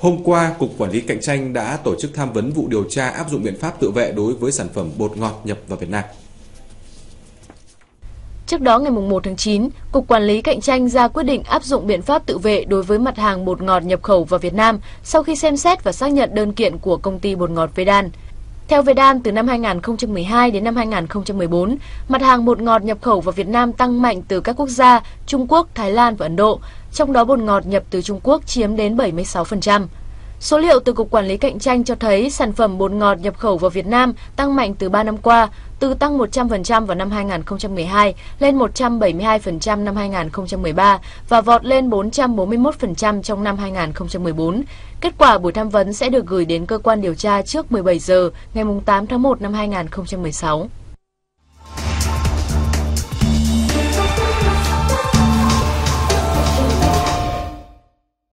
Hôm qua, Cục Quản lý Cạnh tranh đã tổ chức tham vấn vụ điều tra áp dụng biện pháp tự vệ đối với sản phẩm bột ngọt nhập vào Việt Nam. Trước đó ngày 1 tháng 9, Cục Quản lý Cạnh tranh ra quyết định áp dụng biện pháp tự vệ đối với mặt hàng bột ngọt nhập khẩu vào Việt Nam sau khi xem xét và xác nhận đơn kiện của công ty bột ngọt Vedan. Theo Vedan, từ năm 2012 đến năm 2014, mặt hàng bột ngọt nhập khẩu vào Việt Nam tăng mạnh từ các quốc gia Trung Quốc, Thái Lan và Ấn Độ, trong đó bột ngọt nhập từ Trung Quốc chiếm đến 76%. Số liệu từ Cục Quản lý Cạnh tranh cho thấy sản phẩm bột ngọt nhập khẩu vào Việt Nam tăng mạnh từ 3 năm qua, từ tăng 100% vào năm 2012 lên 172% năm 2013 và vọt lên 441% trong năm 2014. Kết quả buổi tham vấn sẽ được gửi đến cơ quan điều tra trước 17 giờ ngày 8 tháng 1 năm 2016.